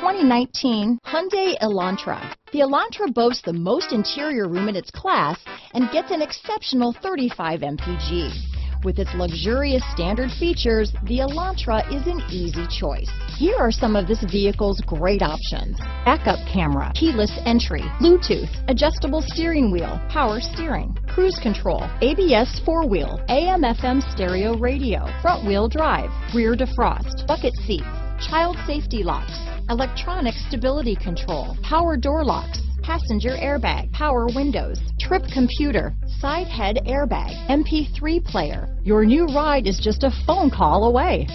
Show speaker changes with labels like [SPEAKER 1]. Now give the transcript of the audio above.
[SPEAKER 1] 2019 Hyundai Elantra. The Elantra boasts the most interior room in its class and gets an exceptional 35 mpg. With its luxurious standard features, the Elantra is an easy choice. Here are some of this vehicle's great options. Backup camera, keyless entry, Bluetooth, adjustable steering wheel, power steering, cruise control, ABS four-wheel, AM FM stereo radio, front wheel drive, rear defrost, bucket seats, child safety locks, electronic stability control, power door locks, passenger airbag, power windows, trip computer, side head airbag, MP3 player. Your new ride is just a phone call away.